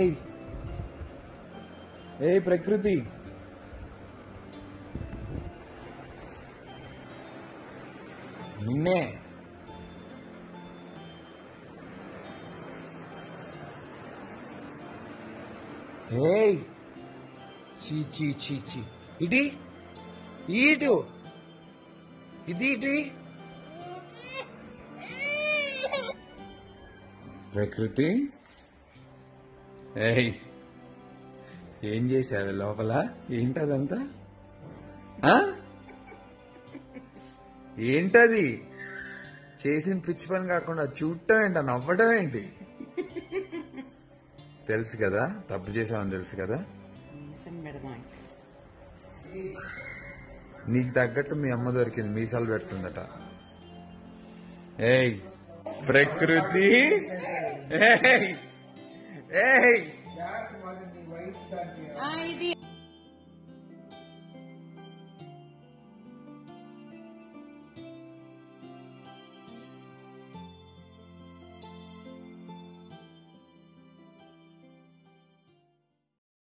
ఏయ్. ఏ ప్రకృతి. నిన్నే. ఏయ్. చీ చీ చీ చీ. ఇటీ. ఇటు. ఇది ఇటీ. ప్రకృతి. ఏయ్ ఏం చేసావు లోపల? ఏంటదంతా? ఆ? ఏంటది? చేసిన పిచ్చి పని కాకుండా చూడటం ఏంట? నవ్వటం ఏంటి? తెలుసు కదా? తప్పు చేసామని తెలుసు కదా? నీకు తగ్గట్టు మీ అమ్మ దొరికింది. మీసాలు పెడుతుందట. ఏయ్ ప్రకృతి! ఏయ్! ఏయ్ ఆ, ఇది